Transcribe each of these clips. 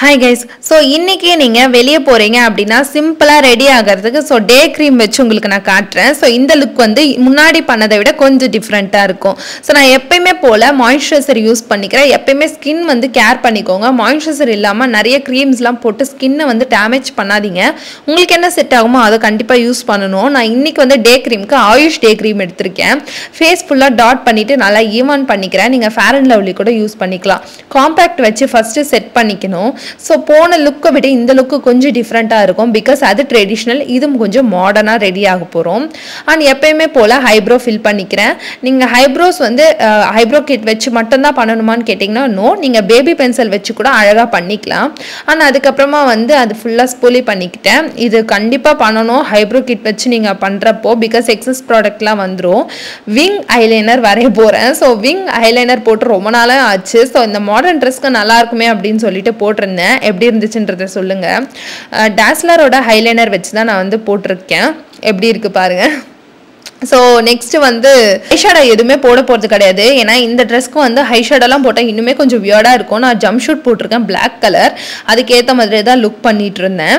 Hi guys so இன்றைக்கி நீங்கள் வெளியே போகிறீங்க அப்படின்னா சிம்பிளாக ரெடி ஆகிறதுக்கு ஸோ டே க்ரீம் வச்சு உங்களுக்கு நான் காட்டுறேன். ஸோ இந்த லுக் வந்து முன்னாடி பண்ணதை விட கொஞ்சம் டிஃப்ரெண்ட்டாக இருக்கும். ஸோ நான் எப்பயுமே போல் மாய்ஸ்சரைசர் யூஸ் பண்ணிக்கிறேன். எப்பயுமே ஸ்கின் வந்து கேர் பண்ணிக்கோங்க. மாய்ஸ்சரைசர் இல்லாமல் நிறைய க்ரீம்ஸ்லாம் போட்டு ஸ்கின்னை வந்து டேமேஜ் பண்ணாதீங்க. உங்களுக்கு என்ன செட் ஆகுமோ அதை கண்டிப்பாக யூஸ் பண்ணணும். நான் இன்னைக்கு வந்து டே க்ரீமுக்கு ஆயுஷ் டே க்ரீம் எடுத்திருக்கேன். ஃபேஸ் ஃபுல்லாக டாட் பண்ணிவிட்டு நல்லா ஈவான் பண்ணிக்கிறேன். நீங்கள் ஃபேர் அண்ட் லவ்லி கூட யூஸ் பண்ணிக்கலாம். காம்பேக்ட் வச்சு ஃபஸ்ட்டு செட் பண்ணிக்கணும். ஸோ போன லுக்கை விட இந்த லுக்கு கொஞ்சம் டிஃப்ரெண்ட்டாக இருக்கும். பிகாஸ் அது ட்ரெடிஷ்னல் இதுவும் கொஞ்சம் மாடர்னாக ரெடி ஆக போகிறோம் அண்ட் எப்பயுமே போல் ஹைப்ரோ ஃபில் பண்ணிக்கிறேன். நீங்கள் ஹைப்ரோஸ் வந்து ஹைப்ரோ கிட் வச்சு மட்டும்தான் பண்ணணுமான்னு கேட்டிங்கன்னா நோ நீங்கள் பேபி பென்சில் வச்சு கூட அழகாக பண்ணிக்கலாம். ஆனால் அதுக்கப்புறமா வந்து அது ஃபுல்லாக ஸ்பூலி பண்ணிக்கிட்டேன். இது கண்டிப்பாக பண்ணணும். ஹைப்ரோ கிட் வச்சு நீங்கள் பண்ணுறப்போ பிகாஸ் எக்ஸஸ் ப்ராடக்ட்லாம் வந்துடும் விங் ஐலைனர் வரைய போகிறேன் ஸோ விங் ஐலைனர் போட்டு ரொம்ப நாளாக ஆச்சு. ஸோ இந்த மாடர்ன் ட்ரெஸ்க்கு நல்லா இருக்குமே அப்படின்னு சொல்லிட்டு போட்டிருந்தேன். எப்படி இருந்துச்சுன்றத சொல்லுங்கள் டாஸ்லரோட ஹைலைனர் வச்சு தான் நான் வந்து போட்டிருக்கேன். எப்படி இருக்குது பாருங்கள் ஸோ நெக்ஸ்ட் வந்து ஹைஷேடா எதுவுமே போட போகிறது கிடையாது. ஏன்னா இந்த ட்ரெஸ்க்கு வந்து ஹைஷேடெல்லாம் போட்டால் இன்னுமே கொஞ்சம் வியர்டாக இருக்கும். நான் ஜம்ப் ஷூட் போட்டிருக்கேன் பிளாக் கலர் அதுக்கேற்ற மாதிரி தான் லுக் பண்ணிட்டு இருந்தேன்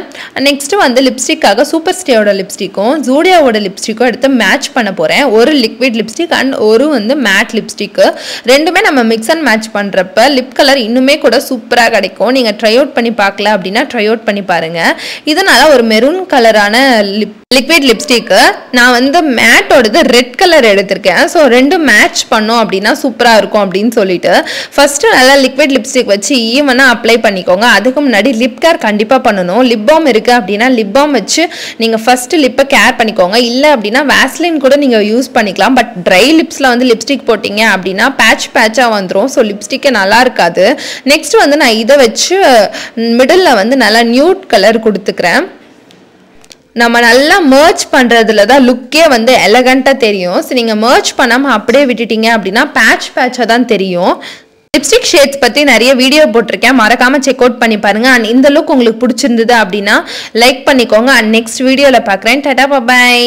நெக்ஸ்ட் வந்து லிப்ஸ்டிக்காக சூப்பர் ஸ்டேயோட லிப்ஸ்டிக்கும் ஜூடியாவோட லிப்ஸ்டிக்கும் எடுத்து மேட்ச் பண்ண போகிறேன் ஒரு லிக்விட் லிப்ஸ்டிக் அண்ட் ஒரு வந்து மேட் லிப்ஸ்டிக்கு ரெண்டுமே நம்ம மிக்ஸ் அண்ட் மேட்ச் பண்ணுறப்ப லிப் கலர் இன்னுமே கூட சூப்பராக கிடைக்கும். நீங்கள் ட்ரை அவுட் பண்ணி பார்க்கல அப்படின்னா ட்ரை அவுட் பண்ணி பாருங்கள் இதனால் ஒரு மெரூன் கலரான லிப் லிக்விட் லிப்ஸ்டிக்கு நான் வந்து மேட் மேட்டோடது ரெட் கலர் எடுத்திருக்கேன். ஸோ ரெண்டும் மேட்ச் பண்ணோம் அப்படின்னா சூப்பராக இருக்கும் அப்படின்னு சொல்லிட்டு. ஃபஸ்ட்டு நல்லா லிக்விட் லிப்ஸ்டிக் வச்சு ஈவனாக அப்ளை பண்ணிக்கோங்க. அதுக்கு முன்னாடி லிப் கேர் கண்டிப்பாக பண்ணணும். லிப் பாம் இருக்குது அப்படின்னா லிப் பாம் வச்சு நீங்கள் ஃபஸ்ட்டு லிப்பை கேர் பண்ணிக்கோங்க. இல்லை அப்படின்னா வேஸ்லின் கூட நீங்கள் யூஸ் பண்ணிக்கலாம். பட் ட்ரை லிப்ஸில் வந்து லிப்ஸ்டிக் போட்டிங்க அப்படின்னா பேட்ச் பேட்சாக வந்துடும் ஸோ லிப்ஸ்டிக்கே நல்லா இருக்காது. நெக்ஸ்ட் வந்து நான் இதை வச்சு மிடில் வந்து நல்லா நியூட் கலர் கொடுத்துக்கிறேன். நம்ம நல்லா மர்ச் பண்ணுறதுல தான் லுக்கே வந்து எலகண்ட்டாக தெரியும். ஸோ நீங்கள் மர்ச் பண்ணாமல் அப்படியே விட்டுட்டீங்க அப்படின்னா பேட்ச் பேட்சாக தான் தெரியும். லிப்ஸ்டிக் ஷேட்ஸ் பற்றி நிறைய வீடியோ போட்டிருக்கேன். மறக்காமல் செக் அவுட் பண்ணி பாருங்கள் அண்ட் இந்த லுக் உங்களுக்கு பிடிச்சிருந்தது அப்படின்னா லைக் பண்ணிக்கோங்க. அண்ட் நெக்ஸ்ட் வீடியோவில் பார்க்குறேன். டாட்டா பாய்